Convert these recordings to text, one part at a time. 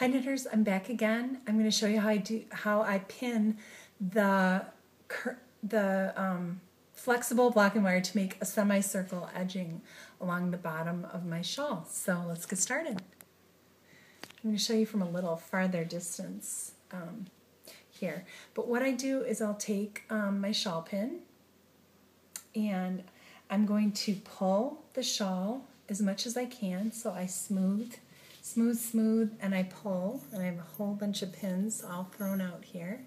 Hi knitters, I'm back again. I'm going to show you how I do how I pin the the um, flexible blocking wire to make a semicircle edging along the bottom of my shawl. So let's get started. I'm going to show you from a little farther distance um, here. But what I do is I'll take um, my shawl pin and I'm going to pull the shawl as much as I can so I smooth smooth, smooth, and I pull, and I have a whole bunch of pins all thrown out here.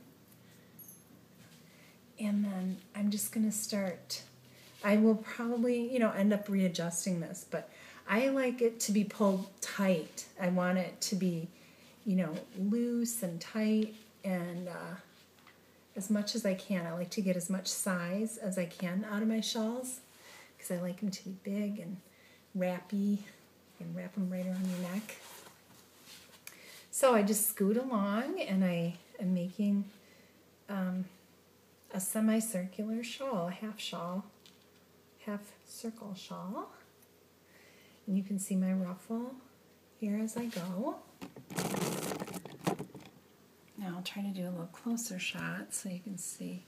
And then I'm just going to start, I will probably, you know, end up readjusting this, but I like it to be pulled tight. I want it to be, you know, loose and tight and uh, as much as I can. I like to get as much size as I can out of my shawls because I like them to be big and wrappy wrap them right around your neck. So I just scoot along and I am making um, a semicircular shawl, a half shawl, half circle shawl. And you can see my ruffle here as I go. Now I'll try to do a little closer shot so you can see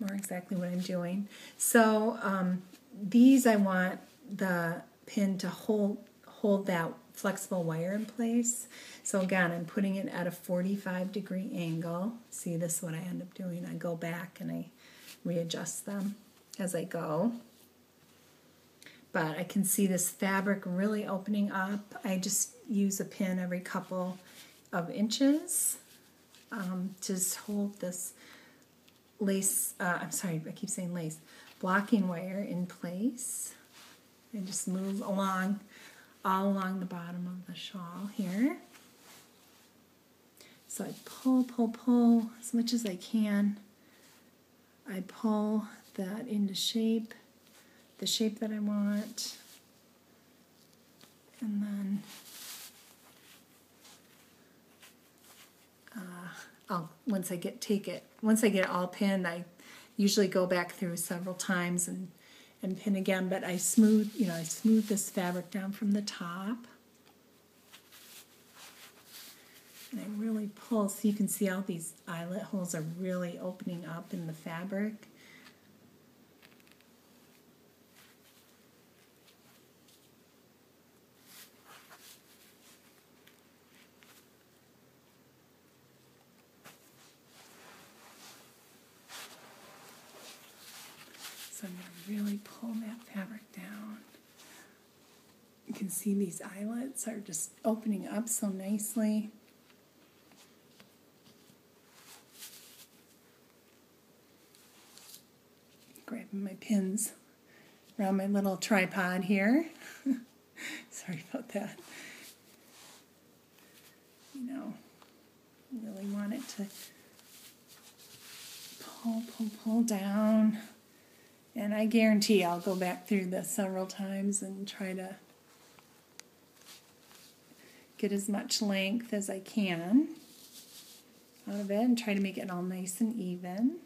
more exactly what I'm doing. So um, these I want the pin to hold hold that flexible wire in place. So again, I'm putting it at a 45 degree angle. See, this is what I end up doing. I go back and I readjust them as I go. But I can see this fabric really opening up. I just use a pin every couple of inches um, to hold this lace, uh, I'm sorry, I keep saying lace, blocking wire in place. And just move along all along the bottom of the shawl here. So I pull, pull, pull as much as I can. I pull that into shape, the shape that I want. And then uh, I'll, once I get take it, once I get it all pinned, I usually go back through several times and and pin again, but I smooth, you know, I smooth this fabric down from the top. And I really pull, so you can see all these eyelet holes are really opening up in the fabric. So I'm going to really pull that fabric down. You can see these eyelets are just opening up so nicely. Grabbing my pins around my little tripod here. Sorry about that. You know, really want it to pull, pull, pull down. And I guarantee I'll go back through this several times and try to get as much length as I can out of it and try to make it all nice and even.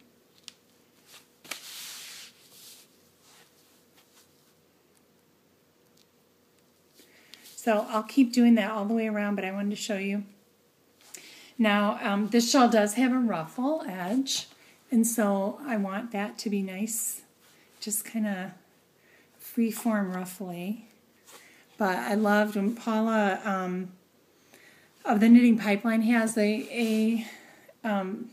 So I'll keep doing that all the way around, but I wanted to show you. Now, um, this shawl does have a ruffle edge, and so I want that to be nice just kind of freeform roughly. But I loved when Paula um, of the Knitting Pipeline has a a um,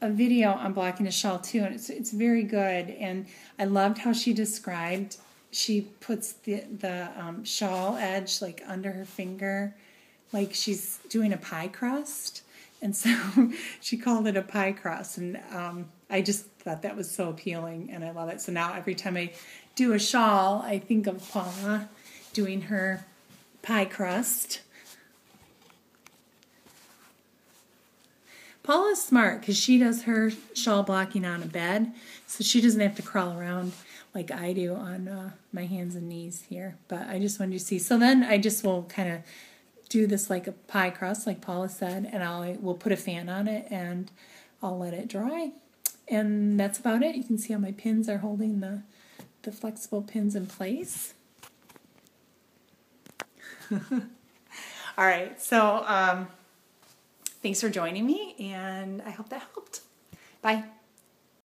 a video on blocking a shawl too, and it's it's very good. And I loved how she described. She puts the the um, shawl edge like under her finger, like she's doing a pie crust, and so she called it a pie crust. And um, I just thought that was so appealing and I love it. So now every time I do a shawl, I think of Paula doing her pie crust. Paula's smart because she does her shawl blocking on a bed, so she doesn't have to crawl around like I do on uh, my hands and knees here. But I just wanted to see. So then I just will kind of do this like a pie crust, like Paula said, and I'll will put a fan on it and I'll let it dry and that's about it. You can see how my pins are holding the, the flexible pins in place. All right, so um, thanks for joining me, and I hope that helped. Bye.